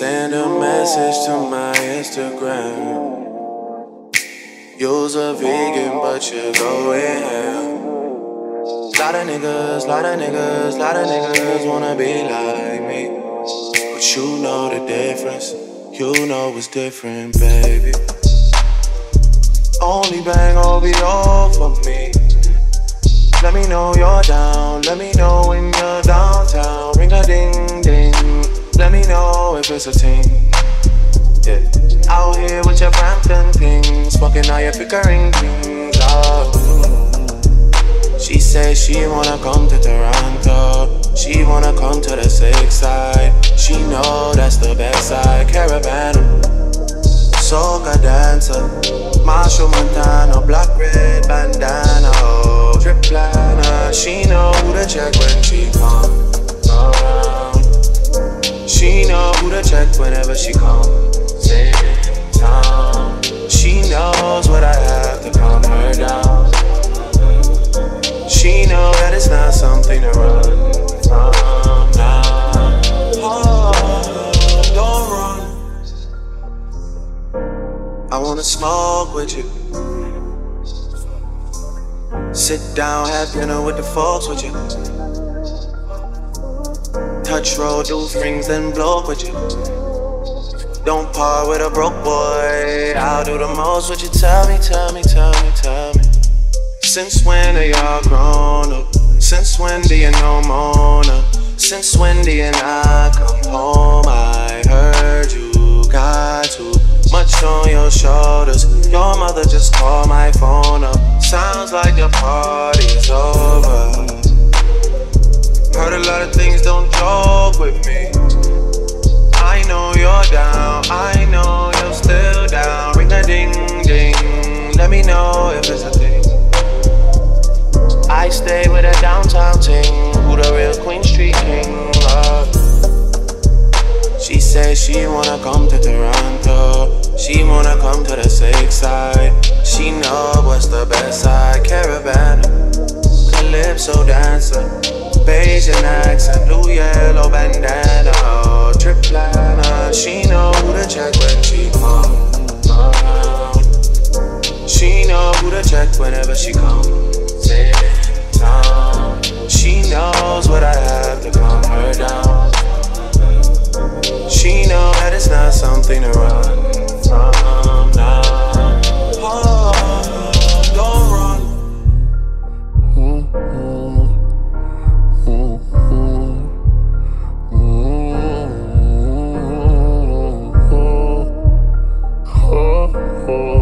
Send a message to my Instagram. You's a vegan, but you go in ham. Lot of niggas, lot of niggas, lot of niggas wanna be like me. But you know the difference. You know it's different, baby. Only bang all be all for me. Let me know you're down. Let me know me know if it's a team. Yeah. Out here with your Brampton things. Fucking all your Pickering things. Oh. She says she wanna come to Toronto. She wanna come to the six side. She know that's the best side. Caravan. Soca dancer. Marshall Montana. Black red bandana. Oh, drip planner. She know who to check when check whenever she comes in town. She knows what I have to calm her down. She know that it's not something to run from now. Oh, don't run. I wanna smoke with you. Sit down, have dinner with the folks with you. Touch road, do rings, and blow with you. Don't part with a broke boy. I'll do the most. Would you tell me, tell me, tell me, tell me? Since when are y'all grown up? Since when do you know Mona? Since when do you not come home? I heard you got too much on your shoulders. Your mother just called my phone up. Sounds like the party's over. Let me know if it's a thing. I stay with a downtown ting, who the real Queen Street King. Love. She says she wanna come to Toronto, she wanna come to the six side. She know what's the best side, Caravan, Calypso dancer. Bajan accent, blue yellow bandana, trip planner. She know who to check when she comes a check whenever she comes. She knows what I have to calm her down. She knows that it's not something to run from now. Don't run. Oh.